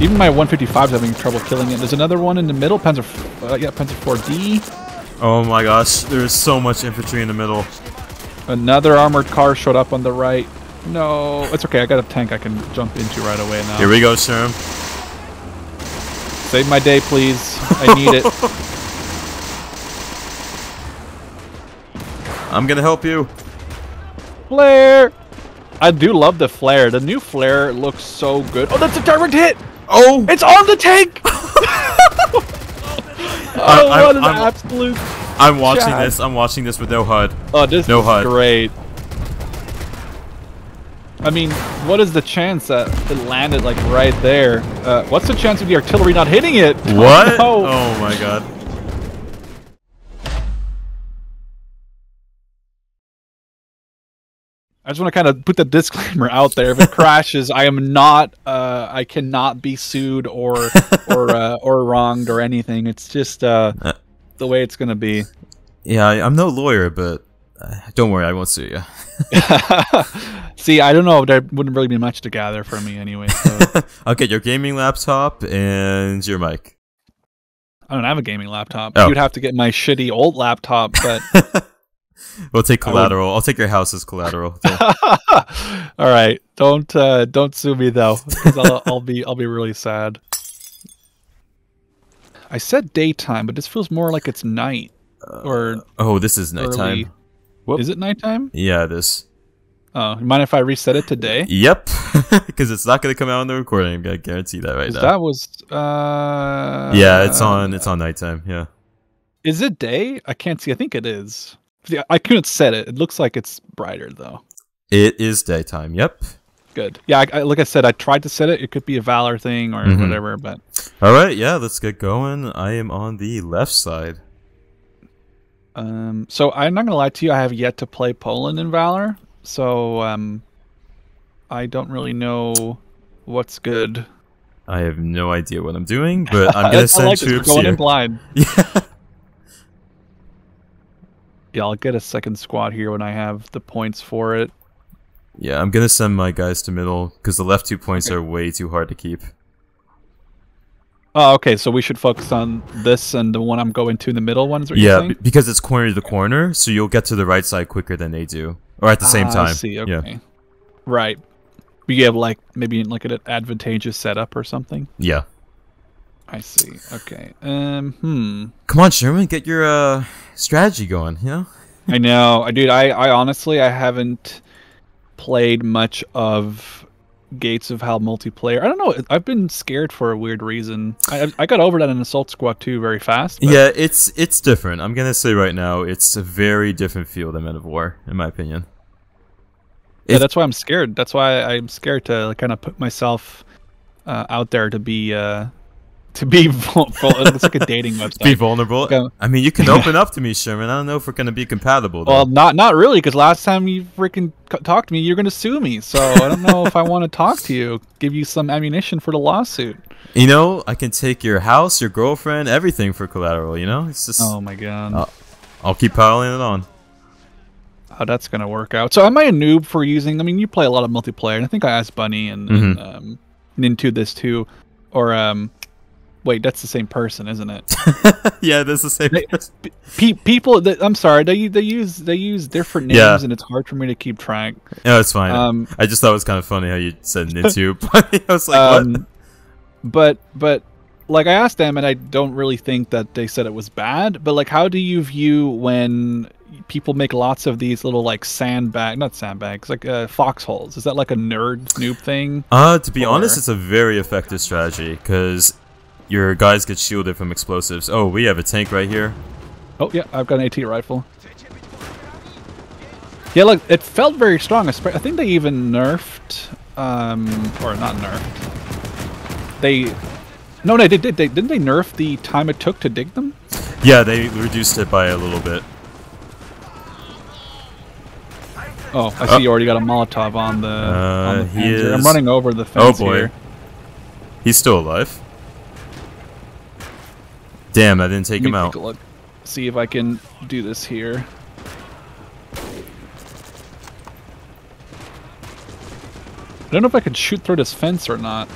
Even my 155 is having trouble killing it. There's another one in the middle. Panzer, uh, yeah, Panzer 4D. Oh my gosh, there's so much infantry in the middle. Another armored car showed up on the right. No, it's okay. I got a tank I can jump into right away now. Here we go, Sherm. Save my day, please. I need it. I'm gonna help you. Flare! I do love the flare. The new flare looks so good. Oh, that's a direct hit! Oh! It's on the tank! oh, I- what an I'm- absolute... I'm watching Chad. this. I'm watching this with no HUD. Oh, this No is HUD. great. I mean, what is the chance that it landed like right there? Uh, what's the chance of the artillery not hitting it? What? Oh, no. Oh my god. I just want to kind of put the disclaimer out there. If it crashes, I am not. Uh, I cannot be sued or or uh, or wronged or anything. It's just uh, Uh. the way it's gonna be. Yeah, I'm no lawyer, but uh, don't worry, I won't sue you. See, I don't know. There wouldn't really be much to gather for me anyway. So. I'll get your gaming laptop and your mic. I don't have a gaming laptop. Oh. You'd have to get my shitty old laptop, but We'll take collateral. I'll take your house as collateral. all right. Don't uh, don't sue me though. I'll, I'll be I'll be really sad. I said daytime, but this feels more like it's night. Or oh, this is nighttime. Is it nighttime? Yeah, this. Oh, you mind if I reset it today? Yep, because it's not gonna come out in the recording. I'm gonna guarantee that right now. that was uh yeah, it's on. It's on nighttime. Yeah. Is it day? I can't see. I think it is. Yeah, I couldn't set it. It looks like it's brighter though. It is daytime. Yep. Good. Yeah, I, I, like I said, I tried to set it. It could be a Valour thing or Mhm. whatever, but All right. Yeah, let's get going. I am on the left side. Um, so I'm not gonna lie to you. I have yet to play Poland in Valour, so um, I don't really know what's good. I have no idea what I'm doing, but I'm gonna send like. Troops going in blind. Yeah. Yeah, I'll get a second squad here when I have the points for it. Yeah, I'm gonna send my guys to middle because the left two points are way too hard to keep. Oh, okay. So we should focus on this and the one I'm going to, in the middle ones. Yeah, because it's corner to corner, so you'll get to the right side quicker than they do, or at the same Ah, time. I see. Okay. Yeah, Right. But you have like maybe like an advantageous setup or something. yeah. I see. Okay. Um. Hmm. Come on, Sherman, get your uh strategy going. You know. I know, I dude. I, I honestly, I haven't played much of Gates of Hell multiplayer. I don't know. I've been scared for a weird reason. I I got over that in Assault Squad 2 very fast. but- Yeah, it's it's different. I'm gonna say right now, it's a very different feel than Men of War, in my opinion. yeah. if- That's why I'm scared. That's why I'm scared to like, kind of put myself uh, out there to be uh to be vul- vul- it's like a dating website. Be vulnerable. I mean, you can open up to me, Sherman. I don't know if we're gonna be compatible. Though. Well, not not really, because last time you freaking talked to me, you're gonna sue me. So I don't know if I want to talk to you. Give you some ammunition for the lawsuit. you know, I can take your house, your girlfriend, everything for collateral. You know, it's just Oh my god. Uh, I'll keep piling it on. how that's gonna work out. So am I a noob for using? I mean, you play a lot of multiplayer, and I think I asked Bunny and, and Mhm. um, Nintu this too, or um, wait, that's the same person, isn't it? yeah, that's the same. They- Pe- people, that, I'm sorry, they they use they use different names, Yeah. and it's hard for me to keep track. no, it's fine. Um, I just thought it was kind of funny how you said Nintu, but I was like, um, but but like I asked them, and I don't really think that they said it was bad. But like, how do you view when people make lots of these little like sandbag, not sandbags, like uh, foxholes? Is that like a nerd noob thing? Uh, to be honest, it's a very effective strategy because your guys get shielded from explosives. Oh, we have a tank right here. Oh yeah, I've got an AT rifle. Yeah, look, it felt very strong. I think they even nerfed, um, or not nerfed. They, no, no, they did. They, didn't they nerf the time it took to dig them? Yeah, they reduced it by a little bit. Oh, I see. Oh. You already got a Molotov on the. on the Uh, he Panzer. I'm running over the fence Oh fence boy, here. he's still alive. Damn, I didn't take him out. take a look. See if I can do this here. I don't know if I can shoot through this fence or not.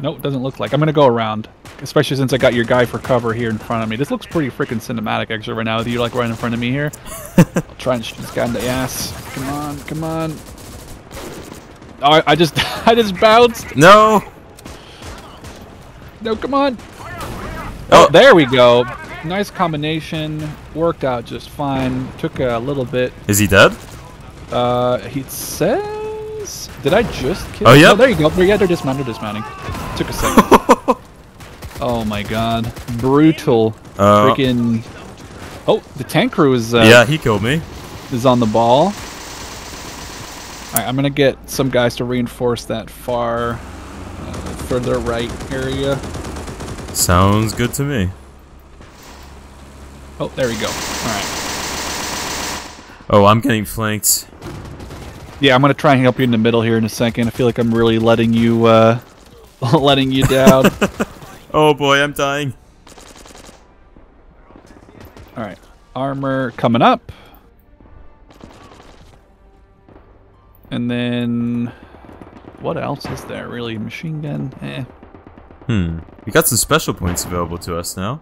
Nope, doesn't look like. I'm gonna go around, especially since I got your guy for cover here in front of me. This looks pretty freaking cinematic actually right now with you like right in front of me here. I'll try and shoot this guy in the ass. Come on, come on. Oh, I, I just, I just bounced. No! No, come on. Oh, Oh, there we go. Nice combination. Worked out just fine. Took a little bit. Is he dead? Uh, he says. Did I just kill? Oh, yeah. yep. there you go. Yeah, they're dismounted. Dismounting. Took a second. oh my god, brutal. Uh, Freaking. Oh, the tank crew is uh, yeah, he killed me. is on the ball. Alright, I'm gonna get some guys to reinforce that far, uh, further right area. Sounds good to me. Oh, there we go. Alright. Oh, I'm getting flanked. Yeah, I'm gonna try and help you in the middle here in a second. I feel like I'm really letting you, uh, letting you down. Oh boy, I'm dying. Alright. Armor coming up. And then... What else is there, really? Machine gun? Eh. Hmm. We got some special points available to us now.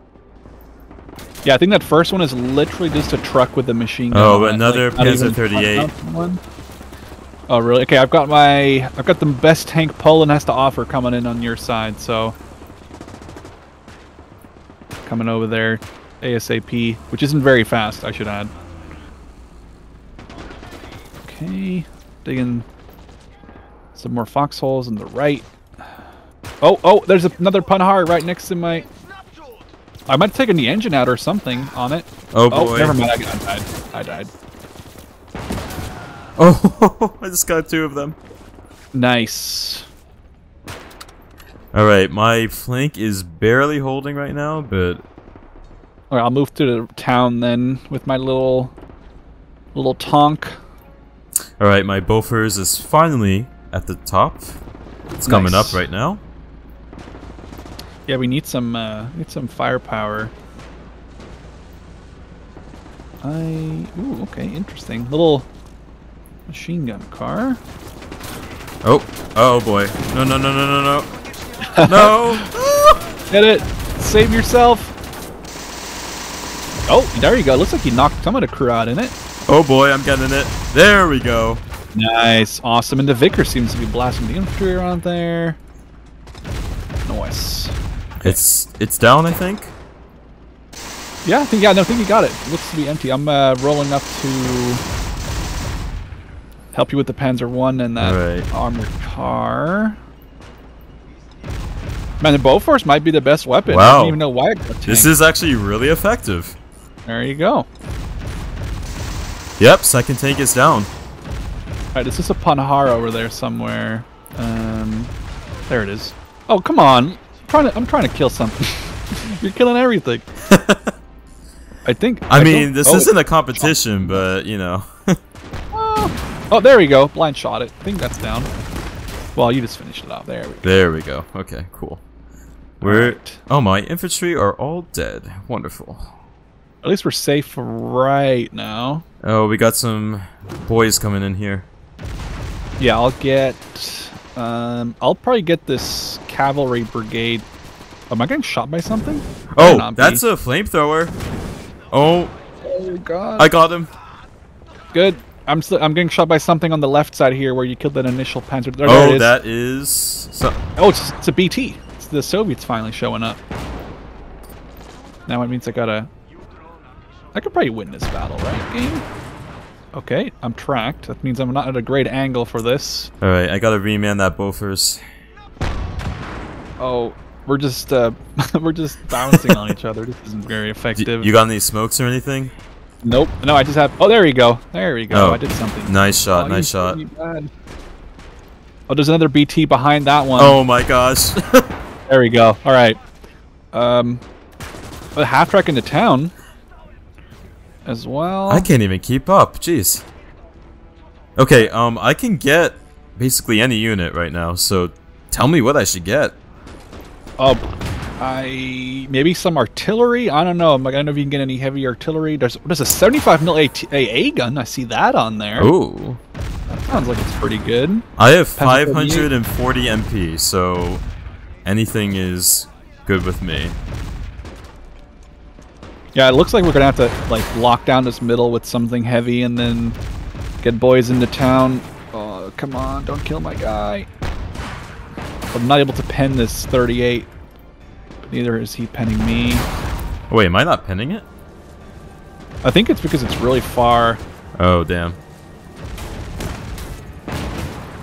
Yeah, I think that first one is literally just a truck with a machine gun. Oh, another not Panzer 38. one. Oh, really? Okay, I've got my... I've got the best tank Poland has to offer coming in on your side, so... Coming over there ASAP, which isn't very fast, I should add. Okay, digging some more foxholes on the right. Oh, oh, there's another Panhard right next to my... I might have taken the engine out or something on it. Oh Oh, boy. never mind, I, I died. I died. Oh, I just got two of them. Nice. Alright, my flank is barely holding right now, but Alright, I'll move to the town then with my little... Little tonk. alright, my Bofors is finally at the top. It's coming up right now. Yeah, we need some, uh, need some firepower. I... Ooh, okay, interesting. Little machine gun car. Oh, oh boy. No, no, no, no, no, no. no! Get it! Save yourself! Oh, there you go. Looks like you knocked some of the crew out in it. Oh boy, I'm getting it. There we go. Nice, awesome. And the Vickers seems to be blasting the infantry around there. Nice. It's it's down, I think. Yeah, I think yeah, no, I think you got it. Looks to be empty. I'm uh, rolling up to help you with the Panzer One and that Alright. armored car. Man, the Bofors might be the best weapon. I Wow. don't even know why. This is actually really effective. there you go. Yep, second tank is down. right, this is a Panhard over there somewhere. Um, there it is. Oh, come on! I'm trying to, I'm trying to kill something. You're killing everything. I think. I, don't- mean, this oh. isn't a competition, but you know. Oh, there we go. Blind shot it. I think that's down. Well, you just finished it off. There we go. there we go. Okay, cool. We're Alright. oh my infantry are all dead. Wonderful. At least we're safe right now. Oh, we got some boys coming in here. Yeah, I'll get. Um, I'll probably get this cavalry brigade. Am I getting shot by something? Oh, not be. that's a flamethrower. Oh, Oh God. I got him. Good. I'm still. I'm getting shot by something on the left side here, where you killed that initial panzer. There, there Oh, it is. that is. So, Oh, it's, it's a BT. It's the Soviets finally showing up. Now it means I gotta. I could probably win this battle, right, game? Okay, I'm tracked. That means I'm not at a great angle for this. all right, I gotta reman that Bofors. Oh, we're just uh, we're just bouncing on each other. This isn't very effective. you got any smokes or anything? Nope. No, I just have. Oh, there you go. There we go. Oh, I did something. Nice shot, Oh, nice shot. did me bad. Oh, there's another BT behind that one. Oh my gosh. There we go. All right. Um, half track into town as well. I can't even keep up. Jeez. Okay, um, I can get basically any unit right now. So, tell me what I should get. Oh, I maybe some artillery. I don't know. I'm like, I don't know if you can get any heavy artillery. There's there's a 75 mil AA gun. I see that on there. Ooh. That sounds like it's pretty good. I have 540 MP, so anything is good with me. Yeah, it looks like we're gonna have to like lock down this middle with something heavy and then get boys into town. Oh, come on, don't kill my guy. I'm not able to pen this 38. Neither is he penning me. Oh, wait, am I not penning it? I think it's because it's really far. Oh, damn.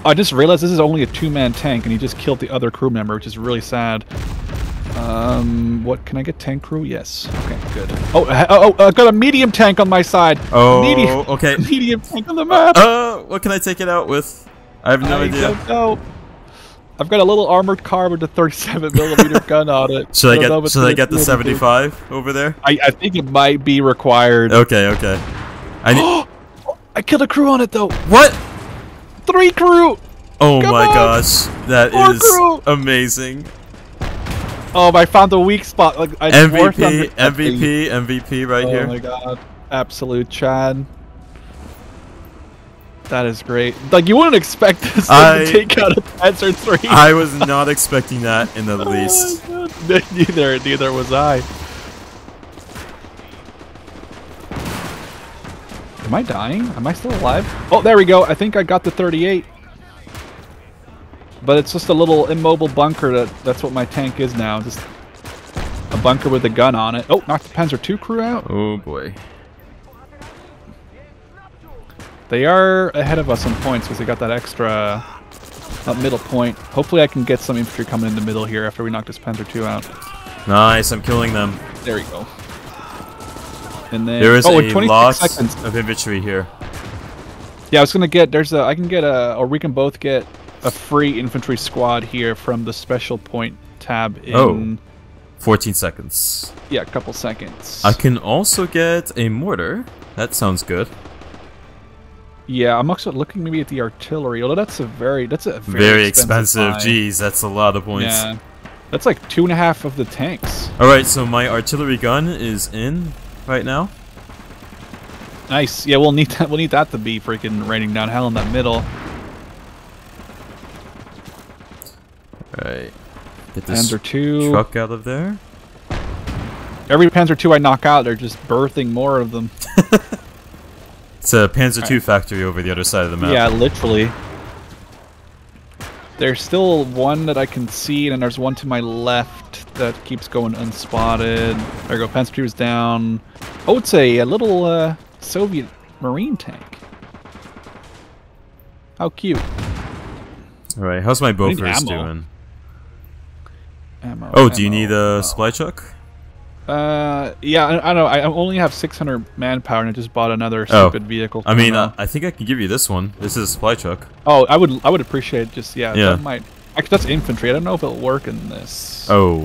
I just realized this is only a two-man tank, and he just killed the other crew member, which is really sad. Um, what can I get? Tank crew? Yes. Okay, good. Oh, oh, oh, I've got a medium tank on my side. Oh, medium, okay. medium tank on the map. Uh, what can I take it out with? I have no I idea. don't know. I've got a little armored car with a 37 millimeter gun on it. Should I get should I get the gonna be anything. 75 over there? I, I think it might be required. Okay, okay. I need I killed a crew on it though. What? Three crew. Oh Come my on! gosh. That More is crew! amazing. Oh, I found the weak spot. Like I MVP, MVP, MVP right oh here. Oh my god, absolute Chad. That is great. Like you wouldn't expect this I- to take out a Panzer three. I was not expecting that in the Oh least. Neither, neither was I. Am I dying? Am I still alive? Oh, there we go. I think I got the 38. But it's just a little immobile bunker. That that's what my tank is now. Just a bunker with a gun on it. Oh, knocked the Panzer II crew out. Oh boy. They are ahead of us on points because they got that extra that middle point. Hopefully, I can get some infantry coming in the middle here after we knock this Panzer II out. Nice, I'm killing them. There we go. And then There is oh, a in 26 lot seconds. of infantry here. Yeah, I was gonna get. There's a. I can get a, or we can both get a free infantry squad here from the special point tab in. Oh. 14 seconds. Yeah, a couple seconds. I can also get a mortar. That sounds good. Yeah, I'm also looking maybe at the artillery. Although that's a very. That's a very, Very, expensive. buy. Jeez, that's a lot of points. Yeah, that's like two and a half of the tanks. Alright, so my artillery gun is in right now. Nice. Yeah, we'll need that. We'll need that to be freaking raining down hell in that middle. Alright. Get this Panzer two. truck out of there. Every Panzer two I knock out, they're just birthing more of them. It's a Panzer II factory over the other side of the map. Yeah, literally. There's still one that I can see, and there's one to my left that keeps going unspotted. There we go. Panzer two is down. Oh, it's a, a little uh, Soviet Marine tank. How cute. Alright, how's my Bofors doing? Ammo, Oh, do you need a ammo. supply truck? Uh, yeah, I, I don't know. I only have 600 manpower, and I just bought another Oh, stupid vehicle. I mean, uh. I think I can give you this one. This is a supply truck. oh, I would, I would appreciate just yeah. Yeah. That might. Actually, that's infantry. I don't know if it'll work in this. Oh.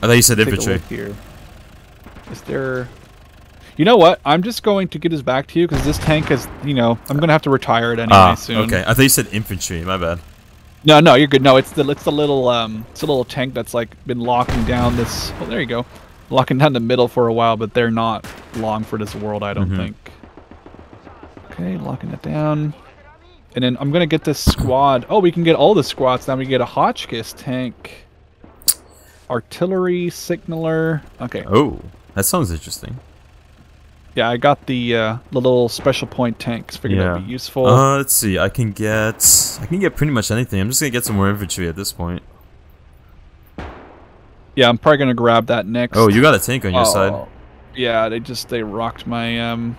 I thought you said a infantry. here. Is there? You know what? I'm just going to get this back to you because this tank is, you know, I'm gonna have to retire it anyway Ah, soon. okay. I thought you said infantry. My bad. No, no, you're good. No, it's the it's the little um, it's a little tank that's like been locking down this. Oh, there you go, locking down the middle for a while, but they're not long for this world, I don't Mhm. think. Okay, locking it down. And then I'm gonna get this squad. Oh, we can get all the squads now. We get a Hotchkiss tank, artillery signaler. Okay, Oh, that sounds interesting. Yeah, I got the uh, the little special point tanks. Figured that'd be useful. Uh, let's see. I can get. I can get pretty much anything. I'm just gonna get some more infantry at this point. yeah, I'm probably gonna grab that next. Oh, you got a tank on your side. Oh, Yeah, they just they rocked my um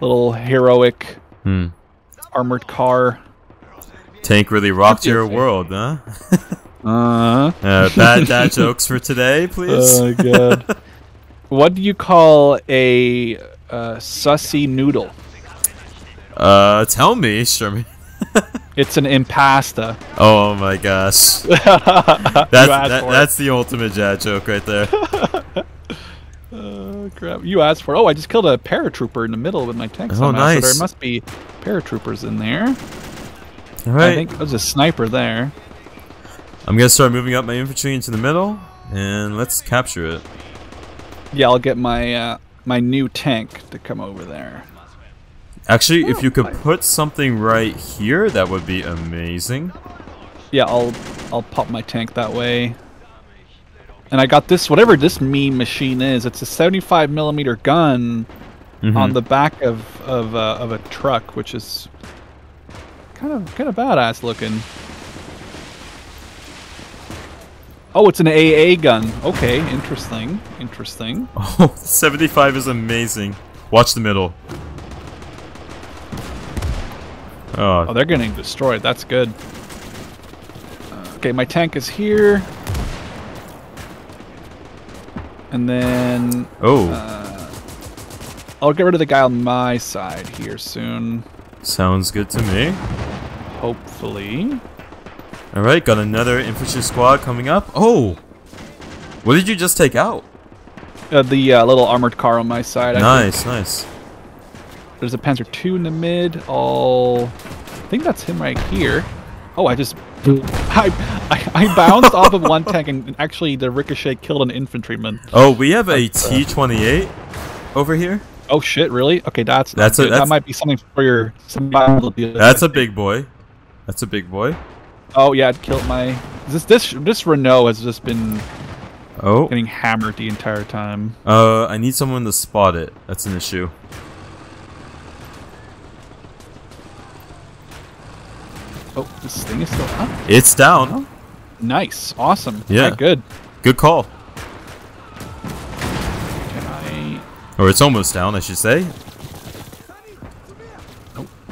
little heroic Hmm. armored car. Tank really rocked your world, huh? Uh, Uh, bad dad jokes for today, please. oh god. what do you call a uh, sussy noodle? Uh, tell me, Sherman. It's an impasta. Oh my gosh. That's that, that's the ultimate dad joke right there. Oh crap! You asked for. it. Oh, I just killed a paratrooper in the middle with my tank. Oh, somehow, So nice. there must be paratroopers in there. All I right. think there's a sniper there. I'm gonna start moving up my infantry into the middle, and let's capture it. Yeah, I'll get my uh, my new tank to come over there. Actually, if you could put something right here, that would be amazing. Yeah, I'll I'll pop my tank that way. And I got this, whatever this meme machine is. It's a 75 millimeter gun Mhm. on the back of of uh, of a truck, which is kind of kind of badass looking. Oh, it's an AA gun. Okay, interesting, interesting. Oh, 75 is amazing. Watch the middle. Oh, Oh, they're getting destroyed. That's good. Uh, okay, my tank is here. And then oh, uh, I'll get rid of the guy on my side here soon. sounds good to me. Hopefully. All right, got another infantry squad coming up. Oh, what did you just take out? Uh, the uh, little armored car on my side. Nice, nice. There's a Panzer II in the mid. I'll... I think that's him right here. Oh, I just... I, I, I bounced off of one tank and actually the ricochet killed an infantryman. Oh, we have a That's, uh, T28 over here. Oh shit, really? Okay, that's That's a- that's- that might be something for your survival to deal with. That's a big boy. That's a big boy. Oh yeah, it killed my this this this Renault has just been Oh, getting hammered the entire time. uh, I need someone to spot it. That's an issue. Oh, this thing is still up. It's down. Oh. Nice, awesome. Yeah. Alright, good. Good call. Can I? Or it's almost down, I should say.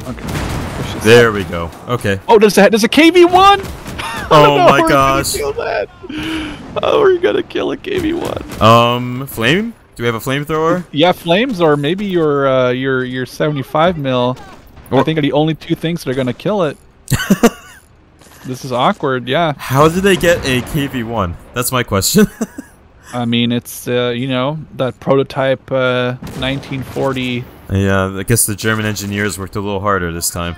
Okay. There we go. Okay. Oh, there's a there's a KV one. Oh my gosh. Kill that. Oh, we're you gonna kill a KV one. Um, flame? Do we have a flamethrower? Yeah, flames or maybe your uh, your your 75 mil. I think are the only two things that are gonna kill it. this is awkward. Yeah, How did they get a KV-1? That's my question. I mean it's uh, you know that prototype uh, 1940. yeah, I guess the German engineers worked a little harder this time.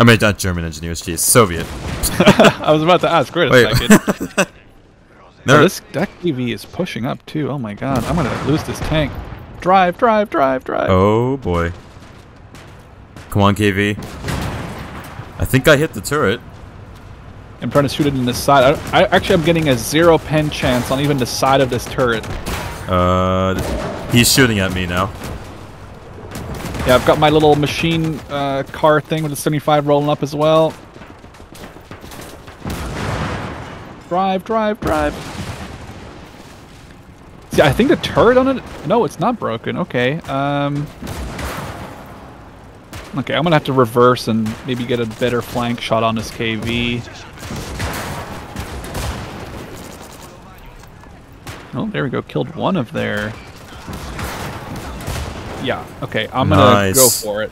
I mean, not German engineers, geez, Soviet. I was about to ask. Wait a Wait. second. No, Oh, this that KV is pushing up too. Oh my god, I'm gonna lose this tank. Drive, drive, drive, drive. Oh boy. Come on, KV. I think I hit the turret. I'm trying to shoot it in the side. I, I actually I'm getting a zero pen chance on even the side of this turret. Uh, he's shooting at me now. Yeah, I've got my little machine uh, car thing with the 75 rolling up as well. Drive, drive, drive. See, I think the turret on it. No, it's not broken. Okay. Um. Okay, I'm gonna have to reverse and maybe get a better flank shot on this KV. Oh, there we go. Killed one of their. Yeah. Okay, I'm gonna go for it.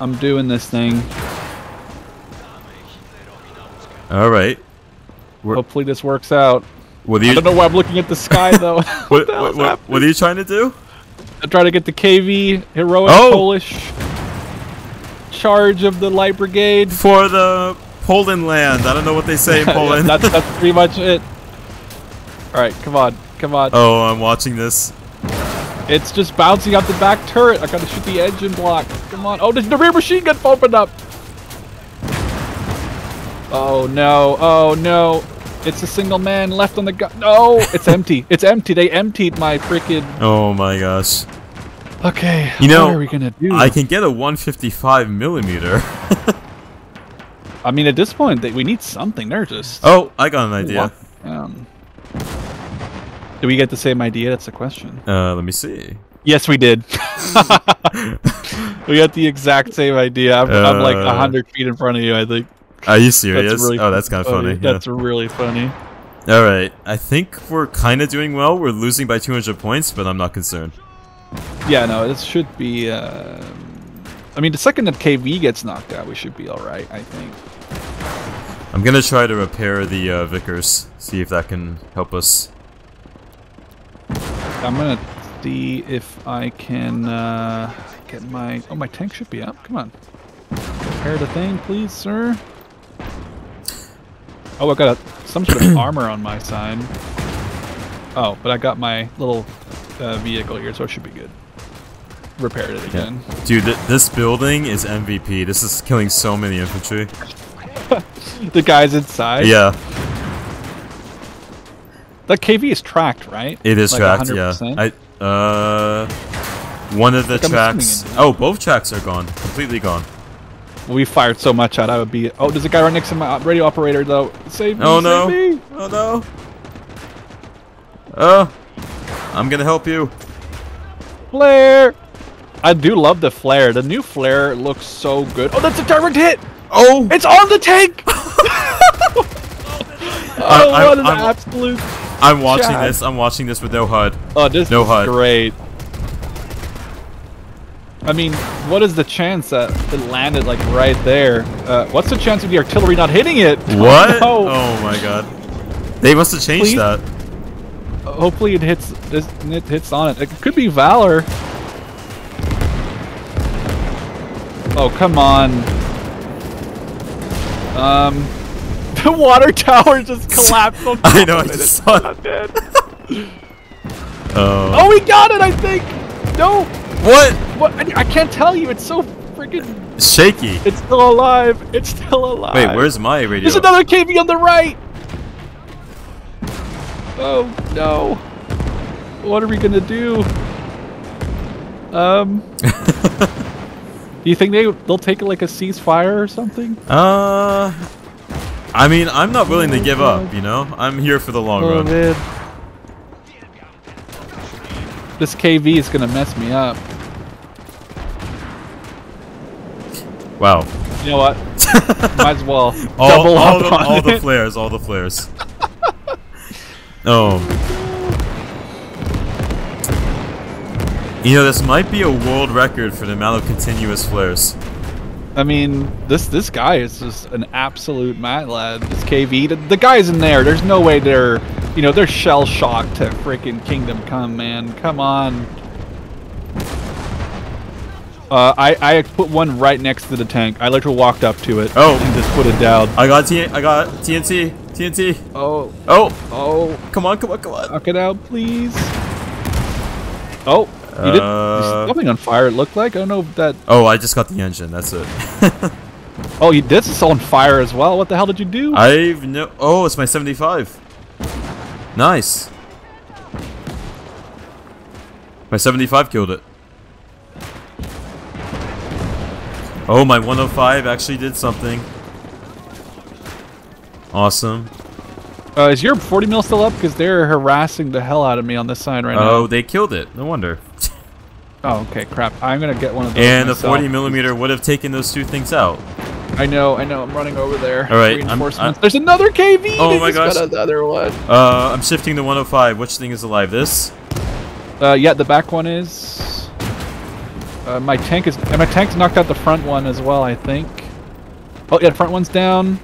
I'm doing this thing. All right. We're- Hopefully this works out. What are I don't know why I'm looking at the sky though. What, what, what, what are you trying to do? I'm trying to get the KV heroic Oh! Polish charge of the light brigade. For the Poland land. I don't know what they say in Yeah, Poland. that's that's pretty much it. All right, come on, come on. oh, I'm watching this. It's just bouncing out the back turret. I gotta shoot the engine block. Come on. Oh, the, the rear machine gun opened up. Oh no! Oh no! It's a single man left on the gun. No, it's empty. It's empty. They emptied my freaking. Oh my gosh. Okay. You know, what are we gonna do? I can get a 155 millimeter. I mean, at this point, they, we need something. They're just. oh, I got an idea. Um, do we get the same idea? That's the question. Uh, let me see. Yes, we did. we got the exact same idea. I'm, I'm like Uh, hundred feet in front of you. I think. Are you serious? That's really oh, that's kind of funny. yeah. That's really funny. All right. I think we're kind of doing well. We're losing by 200 points, but I'm not concerned. Yeah, no, this should be. Uh, I mean, the second that KV gets knocked out, we should be all right. I think. I'm gonna try to repair the uh, Vickers. See if that can help us. I'm gonna see if I can uh, get my. Oh, my tank should be up. Come on. Repair the thing, please, sir. Oh, I got a, some sort of armor on my side. Oh, but I got my little uh, vehicle here, so it should be good. repaired it again. Dude, th this building is MVP. This is killing so many infantry. The guys inside. Yeah, That KV is tracked, right? it is Like tracked. 100%? Yeah, I uh, one of the Like tracks. Oh, both tracks are gone. Completely gone. We fired so much out. I would be. Oh, there's a guy right next to my radio operator though. Save me! Oh save no! me. Oh no! Oh, I'm gonna help you. Flare! I do love the flare. The new flare looks so good. Oh, that's a direct hit! Oh, It's on the tank! oh, I'm- what an absolute... I'm watching Chad. this. I'm watching this with no HUD. Oh, this No is HUD. great. I mean, what is the chance that it landed like right there? Uh, what's the chance of the artillery not hitting it? What? Oh, no. Oh my god. They must have changed Please? that. Hopefully it hits this it hits on it. It could be Valour. Oh come on. Um the water tower just collapsed on I know, I of it. just It's saw it. not dead. Oh. Oh we got it I think! No! What? What I, I can't tell you, it's so freaking Shaky. it's still alive. It's still alive. Wait, where's my radio? There's another KV on the right! Oh no. What are we gonna do? Um Do you think they they'll take it like a ceasefire or something? Uh, I mean, I'm not willing to give up. You know, I'm here for the long Oh run. man. This KV is gonna mess me up. Wow. You know what? Might as well All, double all, up the, on all the flares, all the flares. oh. You know, this might be a world record for the amount of continuous flares. I mean, this this guy is just an absolute mad lad. This KV, the, the guys in there. There's no way they're, you know, they're shell shocked to freaking Kingdom Come, man. Come on. Uh, I I put one right next to the tank. I literally walked up to it. Oh. And just put it down. I got T. I got TNT. TNT. Oh Oh, oh, come on, come on, come on. knock it out, please. Oh, you did. Uh, something on fire. It looked like. I don't know if that. Oh, I just got the engine. That's it. Oh, you this is on fire as well. What the hell did you do? I've no. Oh, it's my 75. Nice. My 75 killed it. Oh, my 105 actually did something. Awesome. Uh, is your 40 mil still up? Because they're harassing the hell out of me on this side right Oh, now. Oh, they killed it. No wonder. Oh, okay, crap. I'm gonna get one of those. And the 40 millimeter would have taken those two things out. I know, I know. I'm running over there. All right, I'm- Reinforcements. I- There's another KV. Oh my gosh. Got another one. Uh, I'm shifting to 105. Which thing is alive? This? Uh, yeah, the back one is. Uh, my tank is. And my tank's knocked out the front one as well. I think. Oh yeah, the front one's down.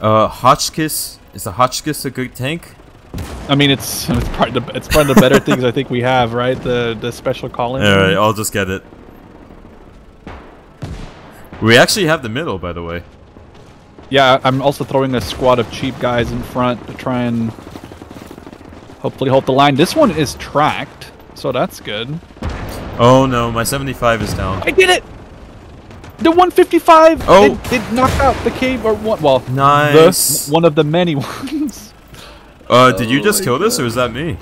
Uh, Hotchkiss. Is the Hotchkiss a good tank? I mean, it's it's probably the it's one of the better things I think we have, right? The the special call-in. Alright, I'll just get it. We actually have the middle, by the way. Yeah, I'm also throwing a squad of cheap guys in front to try and hopefully hold the line. This one is tracked, so that's good. Oh no, my 75 is down. I did it! The 155! Oh. It, it knocked out the cave, or one, well, Nice. the, one of the many ones. Uh, did you just kill this, or is that me?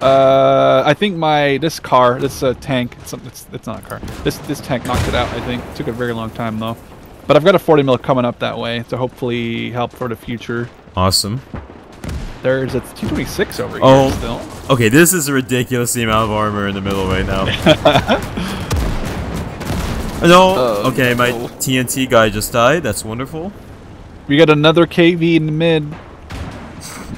Uh, I think my, this car, this uh, tank, it's, it's, it's not a car. This this tank knocked it out, I think. took a very long time, though. But I've got a 40 mil coming up that way to hopefully help for the future. Awesome. There's a 226 over here Oh. still. Okay, this is a ridiculous amount of armor in the middle right now. no. Oh, okay, my. TNT guy just died. That's wonderful. We got another KV in the mid.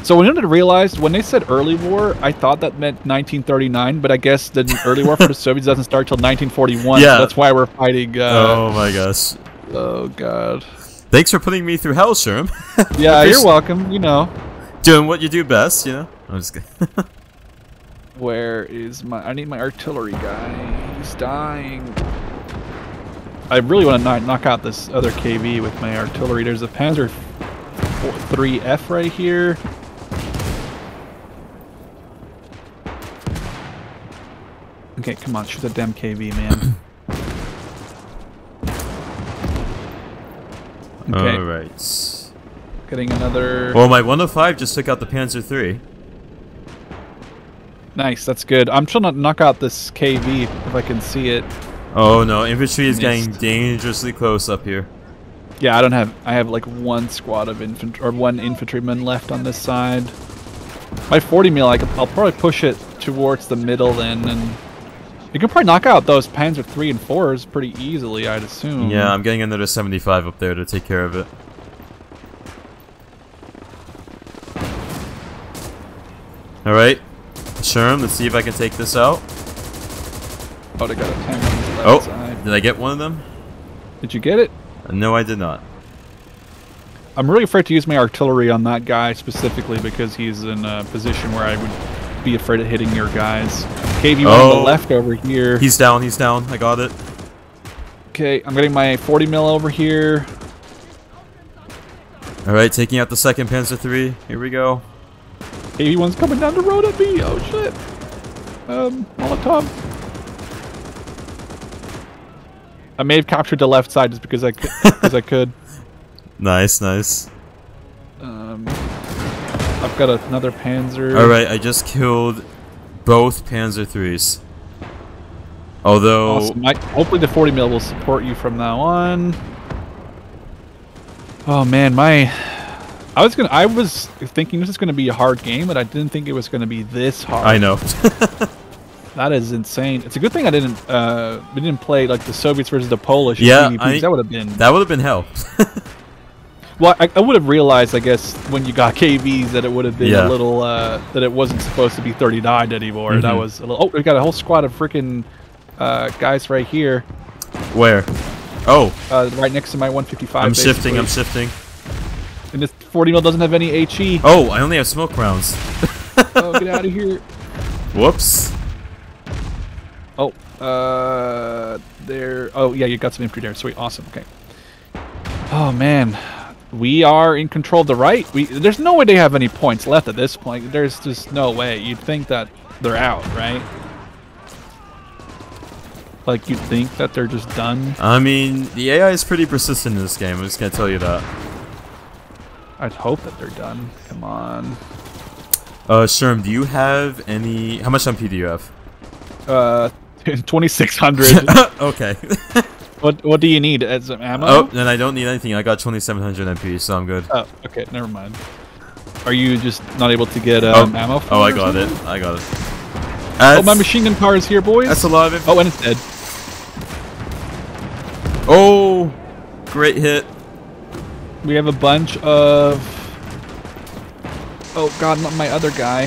So when I realized when they said early war, I thought that meant 1939, but I guess the early war for the Soviets doesn't start till 1941. so Yeah. that's why we're fighting. Uh, oh my gosh. oh god. Thanks for putting me through hell, Sherm. Yeah, you're welcome. You know, Doing what you do best, you know. I'm just kidding. where is my? I need my artillery guy. He's dying. I really want to knock out this other KV with my artillery. There's a Panzer 3F right here. Okay, come on, shoot the damn KV, man. okay, Alright. getting another. Well, my 105 just took out the Panzer III. Nice, that's good. I'm trying to knock out this KV if I can see it. Oh no, infantry is getting dangerously close up here. Yeah, I don't have. I have like one squad of infantry or one infantryman left on this side. My 40 mil, I could, I'll probably push it towards the middle then, and you can probably knock out those Panzer three and fours pretty easily, I'd assume. Yeah, I'm getting another 75 up there to take care of it. Alright. Sherm, let's see if I can take this out. Oh, got a tank on the oh, left Oh, side. did I get one of them? Did you get it? No, I did not. I'm really afraid to use my artillery on that guy specifically because he's in a position where I would be afraid of hitting your guys. One on Oh. the left over here. He's down, he's down. I got it. Okay, I'm getting my 40 mil over here. Alright, taking out the second Panzer III. Here we go. KV one's coming down the road at me. Oh shit. Um, Molotov. I may have captured the left side just because I could. Because I could. Nice, nice. Um, I've got another Panzer. Alright, I just killed both Panzer IIIs. Although, Awesome. I, hopefully the 40 mil will support you from now on. Oh man, my I was gonna I was thinking this is gonna be a hard game, but I didn't think it was gonna be this hard. I know. That is insane. It's a good thing I didn't uh we didn't play like the Soviets versus the Polish Yeah, I- that would have been that would have been hell. well I, I would have realized I guess when you got KVs that it would have been Yeah. a little uh that it wasn't supposed to be 39 anymore. That Mhm. was a little oh we got a whole squad of freaking uh guys right here. Where? Oh, Uh, right next to my 155. I'm shifting, I'm basically. shifting. And this 40 mil doesn't have any HE. Oh, I only have smoke rounds. Oh, get out of here. Whoops. Oh, uh, there. Oh, yeah, you got some infantry there. Sweet, awesome. Okay. Oh man, we are in control of the right. We there's no way they have any points left at this point. There's just no way. You'd think that they're out, right? Like you'd think that they're just done. I mean, the AI is pretty persistent in this game, I'm just gonna tell you that. I'd hope that they're done. Come on. Uh, Sherm, do you have any... How much MP do you have? Uh, 2600. okay. what what do you need as some ammo? oh, then I don't need anything. I got 2700 MP, so I'm good. Oh, okay, never mind. Are you just not able to get Oh, um, ammo? oh, I got it. I got it. Oh, my machine gun car is here, boys. that's a lot of info. Oh, and it's dead. Oh, great hit. We have a bunch of. Oh God, not my other guy.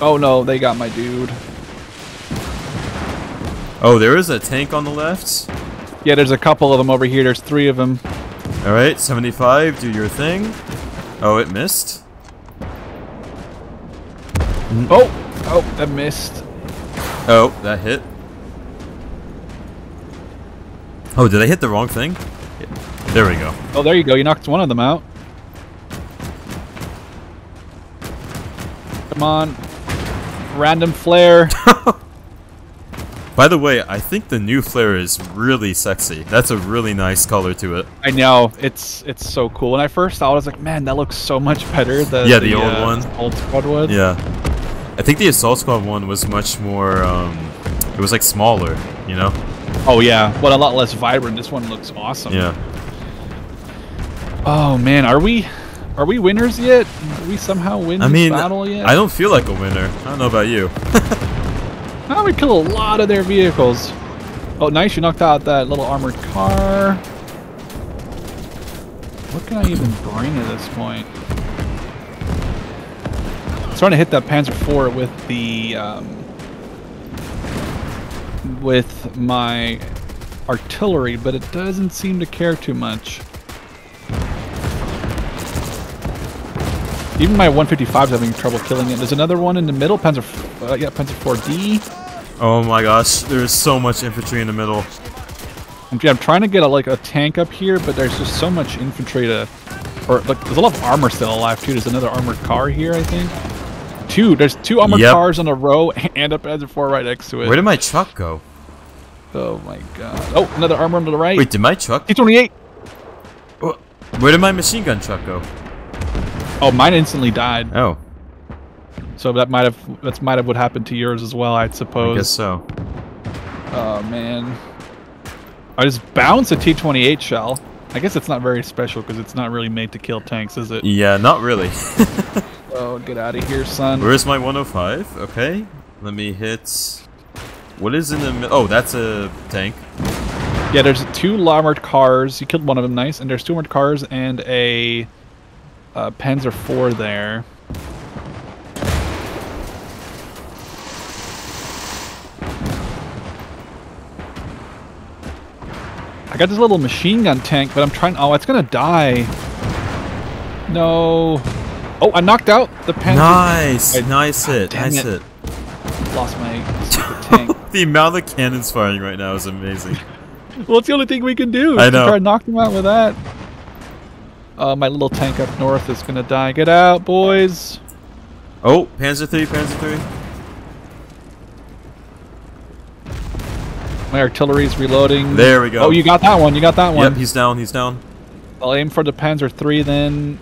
Oh no, they got my dude. Oh, there is a tank on the left. Yeah, there's a couple of them over here. There's three of them. All right, 75. Do your thing. Oh, it missed. Oh, oh, that missed. Oh, that hit. Oh, did I hit the wrong thing? There we go. Oh, there you go. You knocked one of them out. Come on. Random flare. By the way, I think the new flare is really sexy. That's a really nice color to it. I know it's it's so cool. When I first saw it, I was like, man, that looks so much better than Yeah, the old uh, one. old squad would. Yeah. I think the Assault Squad one was much more, um, it was like smaller, you know? Oh yeah, but a lot less vibrant. This one looks awesome. Yeah. Oh man, are we are we winners yet? We somehow win I mean, battle yet? I don't feel like a winner. I don't know about you. Oh, we kill a lot of their vehicles. Oh, nice! You knocked out that little armored car. What can I even bring at this point? I'm trying to hit that Panzer IV with the um, with my artillery, but it doesn't seem to care too much. Even my 155 is having trouble killing it. There's another one in the middle, Panzer, uh, yeah, Panzer 4D. Oh my gosh, there's so much infantry in the middle. I'm, I'm trying to get a, like a tank up here, but there's just so much infantry to, or like there's a lot of armor still alive too. There's another armored car here, I think. two. There's two armored Yep. cars on a row and a Panzer IV right next to it. Where did my truck go? oh my god. Oh, another armor on the right. Wait, did my truck? T28. Wh- Where did my machine gun truck go? Oh, mine instantly died. Oh, So that might have that's might have what happened to yours as well, I'd I suppose. guess so. Oh man. I just bounced a T28 shell. I guess it's not very special because it's not really made to kill tanks, is it? Yeah, not really. Oh, get out of here, son. Where's my 105? Okay, let me hit. What is in the middle? Oh, that's a tank. Yeah, there's two armored cars. You killed one of them, nice. And there's two armored cars and a uh, Panzer IV there. I got this little machine gun tank, but I'm trying. Oh, it's gonna die. No. Oh, I knocked out the Panzer. Nice, I- nice hit, damn nice it. hit. Lost my tank. The amount of cannons firing right now is amazing. Well, it's the only thing we can do. I to know. Try and knock them out with that. Uh, my little tank up north is gonna die. Get out, boys. Oh, Panzer three, Panzer three. My artillery's reloading. There we go. Oh, you got that one. You got that one. Yep, he's down. He's down. I'll aim for the Panzer III then.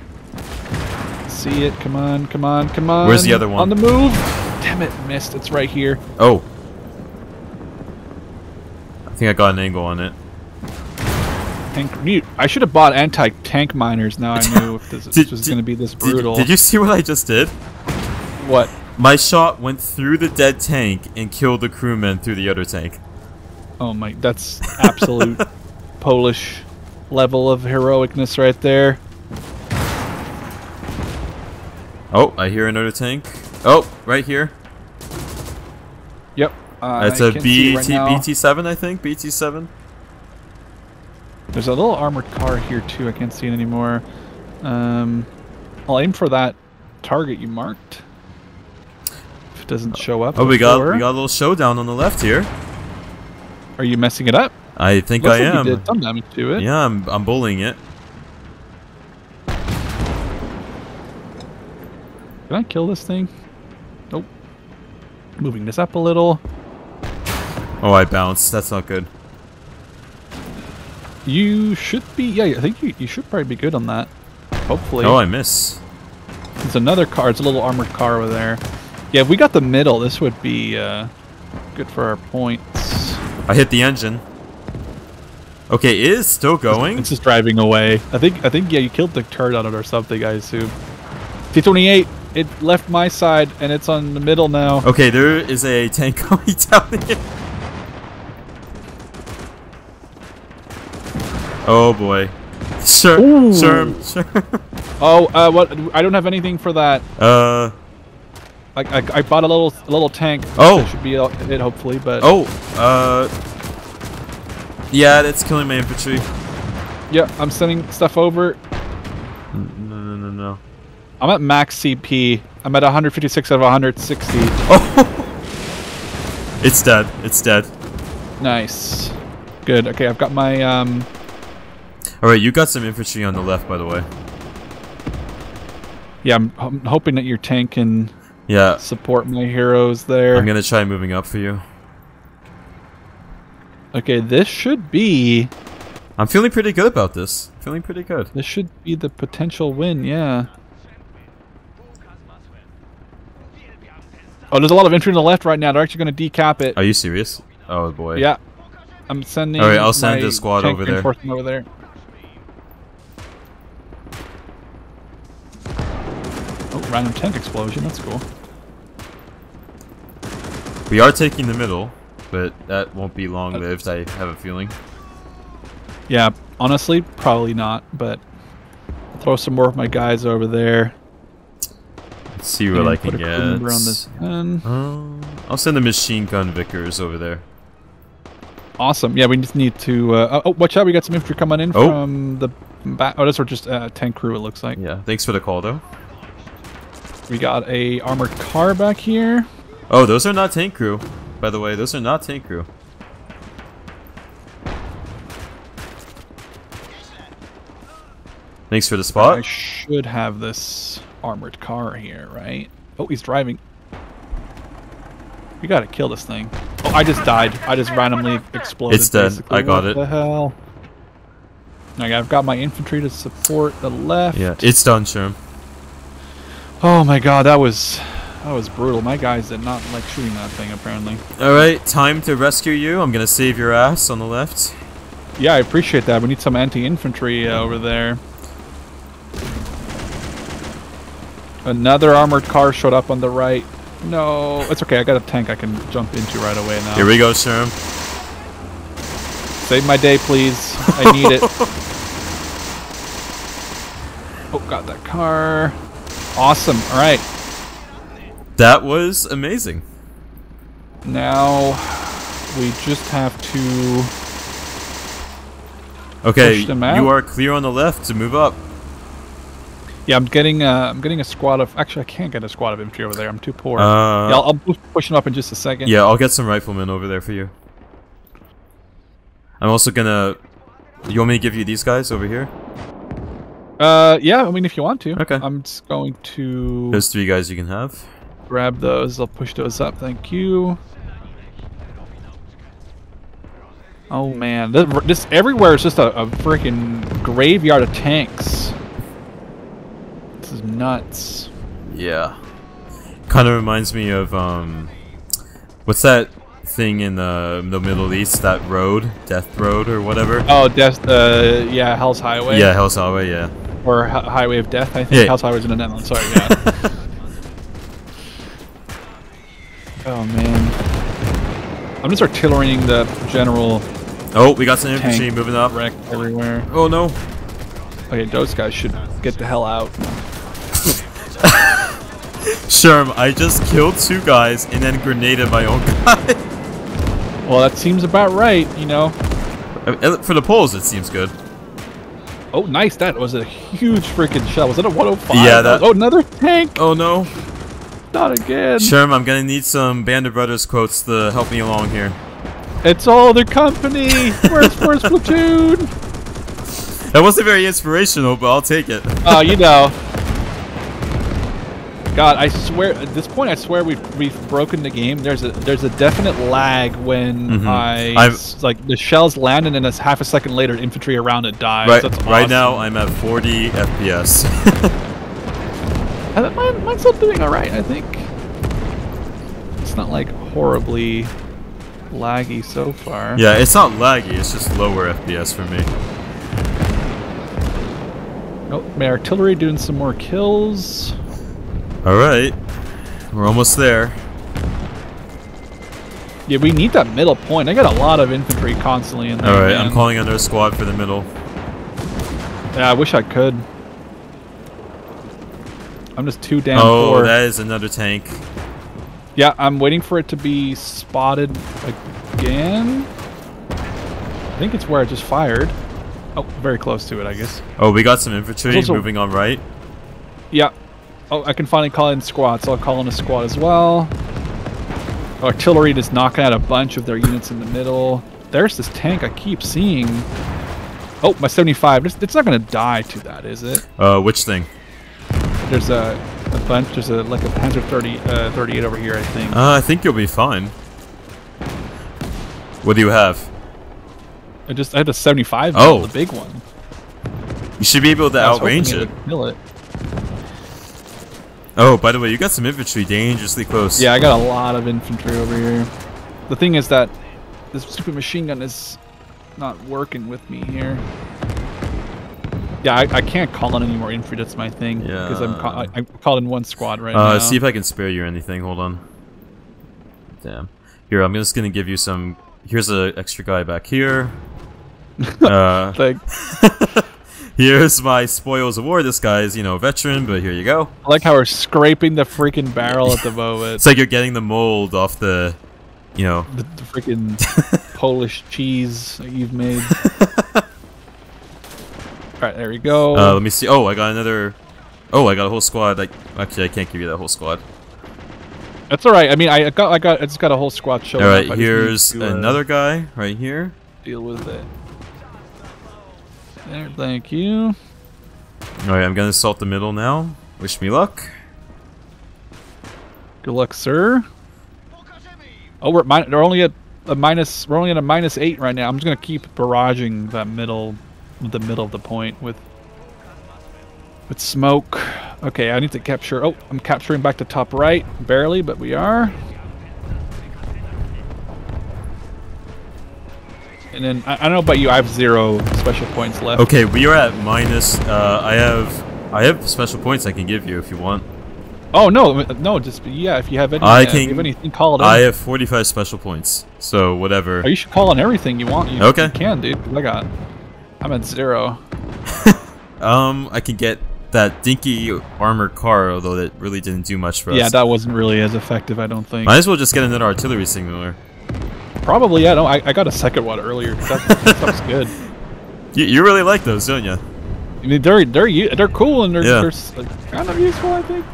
See it. Come on, come on, come on. Where's the other one? On the move. Damn it, missed. It's right here. Oh. I think I got an angle on it. Tank mute. I should have bought anti-tank miners. Now I knew if this, Did- was going to be this brutal. did you see what I just did? What? My shot went through the dead tank and killed the crewman through the other tank. Oh my, that's absolute Polish level of heroicness right there. Oh, I hear another tank. Oh, right here. Yep. Uh, That's a see right BT. BT7, I think. BT7. There's a little armored car here too. I can't see it anymore. Um, I'll aim for that target you marked. If it doesn't show up. Oh, we got we got a little showdown on the left here. Are you messing it up? I think Looks I like am. You did some damage to it. Yeah, I'm I'm bullying it. Can I kill this thing? Nope. Moving this up a little. Oh, I bounced. That's not good. You should be. Yeah, I think you, you should probably be good on that. Hopefully. Oh, I miss. It's another car. It's a little armored car over there. Yeah, if we got the middle, this would be uh, good for our points. I hit the engine. Okay, it is still going. It's just driving away. I think. I think. Yeah, you killed the turret on it or something. I assume. T28. It left my side and it's on the middle now. Okay, there is a tank coming down here. Oh boy. Sir, Ooh. sure, sure. Oh, uh, what? I don't have anything for that. Uh, I, I, I bought a little a little tank. Oh. That should be it hopefully, but oh, uh, yeah, that's killing my infantry. yeah, I'm sending stuff over. No, no, no, no. I'm at max CP. I'm at 156 out of 160. Oh, it's dead. It's dead. Nice. Good. Okay, I've got my um. All right, you got some infantry on the left, by the way. Yeah, I'm, I'm hoping that your tank can Yeah, support my heroes there. I'm gonna try moving up for you. Okay, this should be I'm feeling pretty good about this. Feeling pretty good. this should be the potential win. Yeah. Oh, there's a lot of infantry on the left right now. They're actually going to decap it. Are you serious? Oh boy. Yeah. I'm sending. Alright, I'll send a squad over there. over there. Random tank explosion. That's cool. We are taking the middle, but that won't be long lived. I have a feeling. Yeah, honestly, probably not. But I'll throw some more of my guys over there. Let's see what I can get. Um, I'll send the machine gun Vickers over there. Awesome. Yeah, we just need to. Uh, oh, watch out! We got some infantry coming in Oh. from the back. Oh, those are just uh, tank crew. It looks like Yeah. Thanks for the call, though. We got a armored car back here. Oh, those are not tank crew. By the way, those are not tank crew. Thanks for the spot. I should have this armored car here, right? Oh, he's driving. We gotta kill this thing. Oh, I just died. I just randomly exploded. It's dead. basically. I got what it. the hell? Okay, I've got my infantry to support the left. Yeah, it's done, Sherm. Oh my god, that was that was brutal. My guys did not like shooting that thing apparently. Alright, time to rescue you. I'm gonna save your ass on the left. Yeah, I appreciate that. We need some anti-infantry uh, over there. Another armored car showed up on the right. No, it's okay. I got a tank I can jump into right away now. Here we go, Sherm. Save my day, please. I need it. oh, got that car. Awesome. All right. That was amazing. Now we just have to. Okay, Push them out? you are clear on the left to move up. Yeah, I'm getting. Uh, I'm getting a squad of. Actually, I can't get a squad of infantry over there. I'm too poor. Uh, yeah, I'll, I'll push- push them up in just a second. Yeah, I'll get some riflemen over there for you. I'm also gonna. You want me to give you these guys over here? Uh, yeah. I mean, if you want to. Okay. I'm just going to Those three guys you can have. grab those. I'll push those up. Thank you. Oh man, this, this everywhere is just a, a freaking graveyard of tanks. This is nuts. Yeah. Kind of reminds me of um, what's that thing in the the Middle East? That road, Death Road or whatever. Oh, death. Uh, yeah, Hell's Highway. Yeah, Hell's Highway. Yeah. Or Hi- Highway of Death. I think Yeah. Hell's Highway's in the Netherlands. Sorry. Yeah. oh man. I'm just artillerying the general Oh, we got some infantry moving up. wreck everywhere. Oh no. Okay, those guys should get the hell out. Sherm, I just killed two guys and then grenaded my own guy. Well, that seems about right, you know. Uh, For the Poles, it seems good. Oh, nice. That was a huge freaking shell. Was it a 105? Yeah, that- Oh, another tank. Oh no. Not again. Sherm, I'm gonna need some Band of Brothers quotes to help me along here. It's all the company. Where's first platoon? That wasn't very inspirational, but I'll take it. Oh, you know. God, I swear at this point, I swear we've we've broken the game. There's a there's a definite lag when Mhm. I I've- like the shells land and then it's half a second later, infantry around it dies. Right, That's right now. I'm at 40 FPS. Mine, mine's still doing all right. I think it's not like horribly laggy so far. yeah, it's not laggy, it's just lower FPS for me. Oh, my artillery doing some more kills. Alright, we're almost there. Yeah, we need that middle point. I got a lot of infantry constantly in there. Alright, I'm calling another squad for the middle. Yeah, I wish I could. I'm just too damn oh, poor. that is another tank. Yeah, I'm waiting for it to be spotted again. I think it's where I just fired. Oh, very close to it, I guess. Oh, we got some infantry moving on right. Yeah. Oh, I can finally call in squads, so I'll call in a squad as well. Artillery just knocking out a bunch of their units in the middle. There's this tank I keep seeing. Oh, my 75. It's, it's not going to die to that, is it? Uh, which thing? There's a, a bunch. There's a like a Panzer 30, uh, 38 over here, I think. Uh, I think you'll be fine. What do you have? I just I had a 75. Oh. the big one. You should be able to I was hoping outrange it. Kill it. Oh, by the way, you got some infantry dangerously close. Yeah, I got a lot of infantry over here. The thing is that this stupid machine gun is not working with me here. Yeah, I, I can't call in any more infantry. That's my thing. Because I'm ca- I, Yeah. I'm calling one squad right Uh, now. see if I can spare you anything. Hold on. Damn. Here, I'm just gonna give you some. Here's an extra guy back here. uh, like, here's my spoils of war. This guy's, you know, a veteran, but here you go. I like how we're scraping the freaking barrel at the moment. It's like you're getting the mold off the, you know. the, the freaking Polish cheese that you've made. Alright, there we go. Uh, let me see. Oh, I got another. Oh, I got a whole squad. Like, actually, I can't give you that whole squad. That's alright. I mean, I got, I got, I just got a whole squad showing All up. right, I need here's to, uh, another guy right here. deal with it. There, thank you. All right, I'm gonna assault the middle now. Wish me luck. Good luck, sir. Oh, we're they're only at a minus. We're only at a minus eight right now. I'm just gonna keep barraging that middle, the middle of the point with with smoke. Okay, I need to capture. Oh, I'm capturing back to top right, barely, but we are. And then I, I don't know about you. I have zero special points left. Okay, we are at minus. Uh, I have I have special points I can give you if you want. Oh no, no, just yeah. If you have any, I uh, can- have anything, call it in. I have 45 special points, so whatever. Oh, you should call on everything you want. You, Okay. you can, dude, I got. I'm at zero. Um, I can get that dinky armored car, although that really didn't do much for Yeah, us. Yeah, that wasn't really as effective. I don't think. Might as well just get another artillery signaler. Probably, yeah. No, I, I got a second one earlier. That, that stuff's good. You, you really like those, don't you? I mean, they're they're they're cool and they're, Yeah. they're like, kind of useful. I think.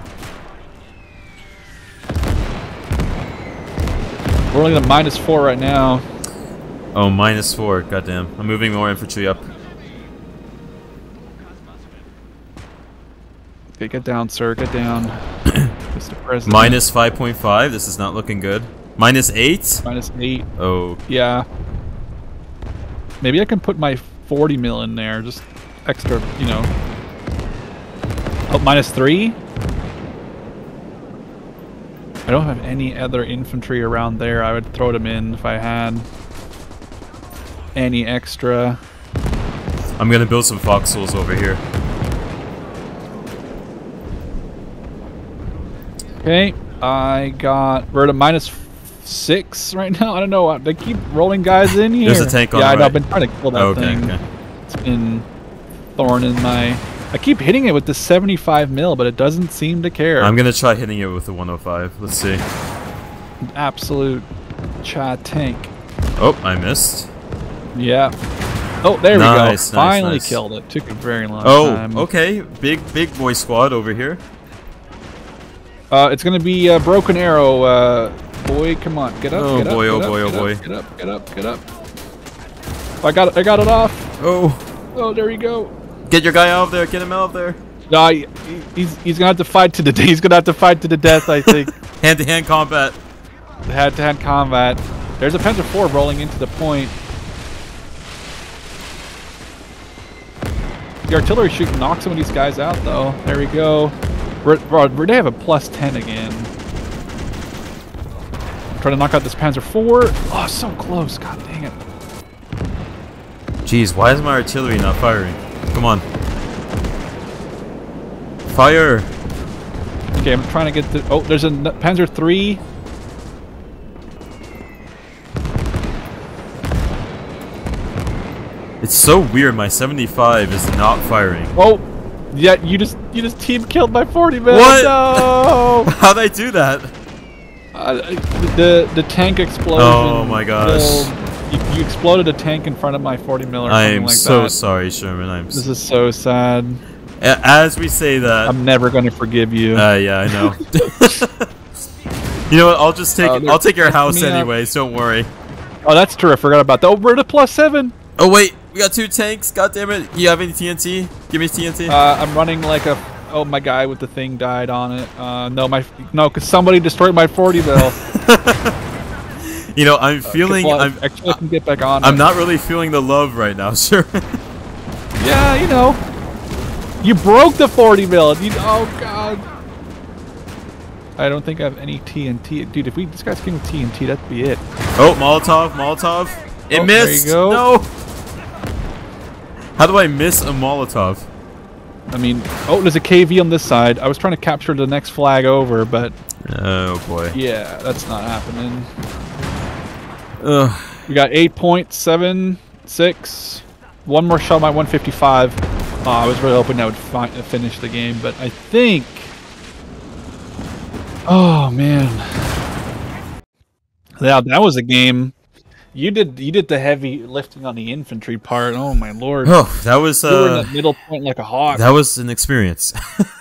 We're only at a minus four right now. Oh, minus four. Goddamn. I'm moving more infantry up. Okay, get down, sir. Get down. Mr. President. Minus 5.5. This is not looking good. Minus eight. minus eight. Oh, Yeah. Maybe I can put my 40 mil in there, just extra, you know. Oh, minus three? I don't have any other infantry around there. I would throw them in if I had any extra. I'm gonna build some foxholes over here. Okay, I got. We're at a minus six right now. I don't know. They keep rolling guys in here. There's a tank on Yeah, the I know. right. I've been trying to kill that Oh, okay, thing. okay. It's been thorn in my. I keep hitting it with the 75 mil, but it doesn't seem to care. I'm gonna try hitting it with the 105. Let's see. Absolute cha tank. Oh, I missed. Yeah. Oh, there we go. nice, Finally nice. killed it. Took a very long Oh, time. okay. Big, big boy squad over here. Uh, it's gonna be a broken arrow. Uh, boy, come on, get up. Oh, get up, boy, oh, get oh, up, boy, oh, up, boy. Get up, get up, get up. I got it. I got it off. Oh, Oh, there you go. get your guy out of there. Get him out of there. No, he, he's he's gonna have to fight to the he's gonna have to fight to the death. I think Hand-to-hand combat. hand-to-hand combat. There's a Panzer IV rolling into the point. The artillery should knock some of these guys out, though. There we go. We're, bro, they have a plus 10 again. Trying to knock out this Panzer IV. Oh, so close. God dang it. Jeez, why is my artillery not firing? Come on. Fire! Okay, I'm trying to get the. Oh, there's a Panzer III. It's so weird. My 75 is not firing. Oh, yeah, you just you just team killed my 40 man. What? No. How'd I do that? Uh, the the tank explosion. Oh my gosh. killed- You, you exploded a tank in front of my 40 mil or I am like so that. sorry, Sherman. I'm. This is so sad. As we say that, I'm never gonna forgive you. uh, yeah, I know. you know what? I'll just take. They're I'll take your house up. anyways. Don't worry. oh, that's true. I forgot about that. Oh, we're at a plus seven. Oh wait, we got two tanks. God damn it! You have any TNT? Give me TNT. Uh, I'm running like a. Oh, my guy with the thing died on it. Uh, no, my no, cause somebody destroyed my 40 mil. you know, I'm feeling. Well, I'm. actually, I can get back on. I'm it. not really feeling the love right now, sir. Yeah, you know. You broke the 40 mil. You, oh god. I don't think I have any TNT. Dude, if we this guy's king with TNT, that'd be it. Oh, Molotov, Molotov. It Oh, there you missed. go. No. How do I miss a Molotov? I mean, oh, there's a KV on this side. I was trying to capture the next flag over, but Oh boy. yeah, that's not happening. Ugh. We got 8.76. One more shot, my 155. Oh, I was really hoping that would fi- finish the game, but I think. Oh man. Yeah, that was a game. You did you did the heavy lifting on the infantry part. Oh my lord. Oh, that was you were in uh, the middle point like a hawk. that was an experience.